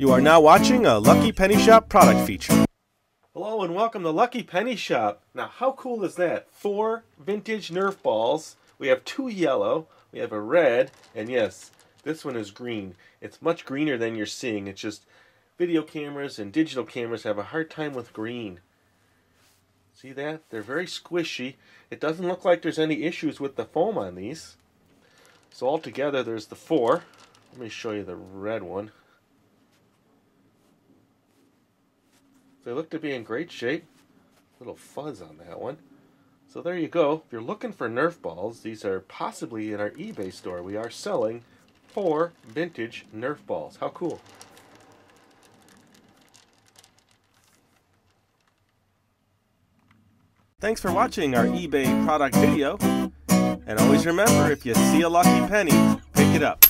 You are now watching a Lucky Penny Shop product feature. Hello and welcome to Lucky Penny Shop. Now, how cool is that? Four vintage Nerf balls. We have two yellow, we have a red, and yes, this one is green. It's much greener than you're seeing. It's just video cameras and digital cameras have a hard time with green. See that? They're very squishy. It doesn't look like there's any issues with the foam on these. So altogether, there's the four. Let me show you the red one. They look to be in great shape. Little fuzz on that one. So there you go. If you're looking for Nerf balls, these are possibly in our eBay store. We are selling four vintage Nerf balls. How cool. Thanks for watching our eBay product video. And always remember, if you see a lucky penny, pick it up.